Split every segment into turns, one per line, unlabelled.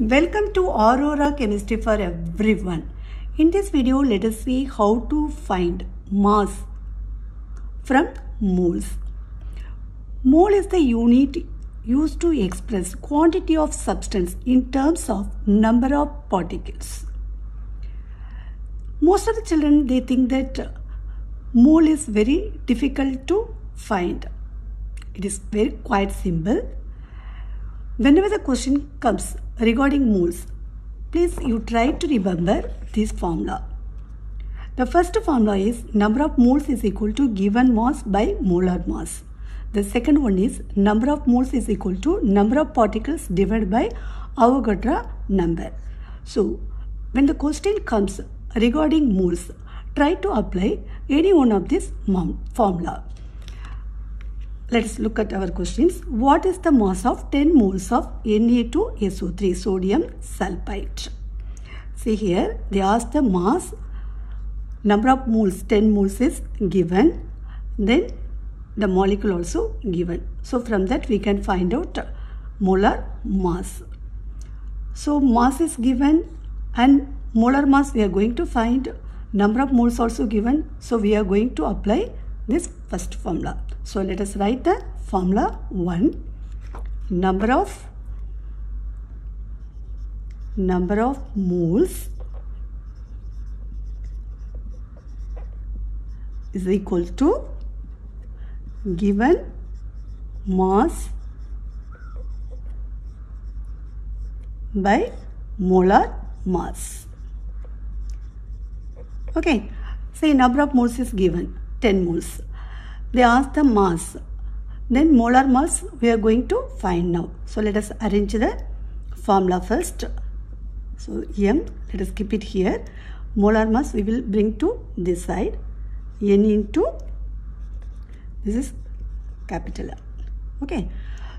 Welcome to Aurora Chemistry for everyone. In this video, let us see how to find mass from moles. Mole is the unit used to express quantity of substance in terms of number of particles. Most of the children they think that mole is very difficult to find. It is very quite simple. Whenever the question comes regarding moles, please you try to remember this formula. The first formula is number of moles is equal to given mass by molar mass. The second one is number of moles is equal to number of particles divided by Avogadro number. So when the question comes regarding moles, try to apply any one of this formula. Let us look at our questions. What is the mass of 10 moles of Na2SO3 sodium sulfite? See here, they ask the mass, number of moles, 10 moles is given. Then the molecule also given. So from that we can find out molar mass. So mass is given and molar mass we are going to find number of moles also given. So we are going to apply this first formula. So let us write the formula 1 number of number of moles is equal to given mass by molar mass. Okay, say number of moles is given 10 moles. They ask the mass. Then molar mass we are going to find now. So let us arrange the formula first. So M, let us keep it here. Molar mass we will bring to this side. N into, this is capital R. Okay.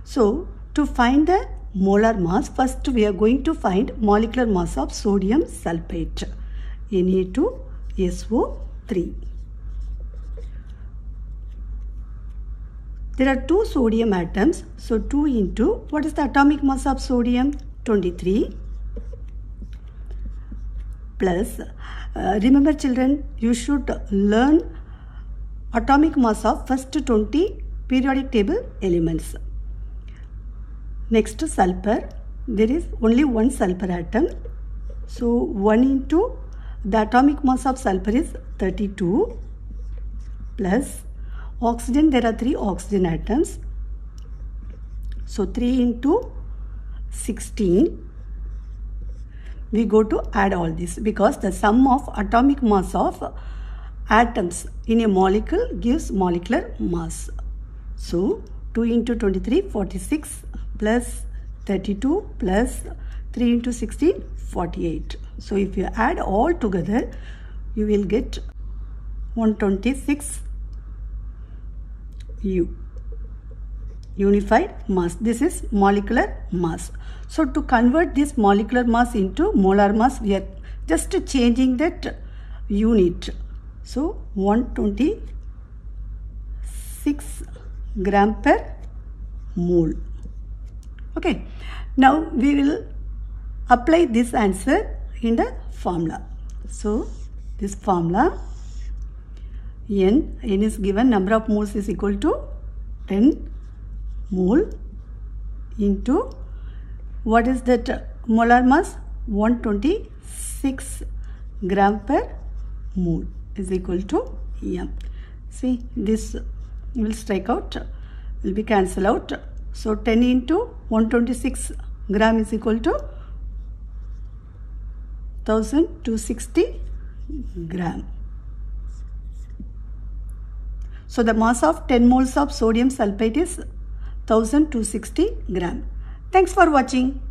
So to find the molar mass, first we are going to find molecular mass of sodium sulfate. Na2SO3. There are two sodium atoms. So 2 into, what is the atomic mass of sodium? 23 plus, uh, remember children, you should learn atomic mass of first 20 periodic table elements. Next to sulfur, there is only one sulfur atom. So 1 into the atomic mass of sulfur is 32 plus oxygen there are three oxygen atoms. So 3 into 16 we go to add all this because the sum of atomic mass of atoms in a molecule gives molecular mass. So 2 into 23 46 plus 32 plus 3 into 16 48 so if you add all together you will get 126 U. Unified mass. This is molecular mass. So to convert this molecular mass into molar mass, we are just changing that unit. So 126 gram per mole. Okay. Now we will apply this answer in the formula. So this formula n, n is given number of moles is equal to 10 mole into what is that molar mass 126 gram per mole is equal to m. See this will strike out will be cancel out. So 10 into 126 gram is equal to 1260 gram. So the mass of 10 moles of sodium sulfate is 1260 gram. Thanks for watching.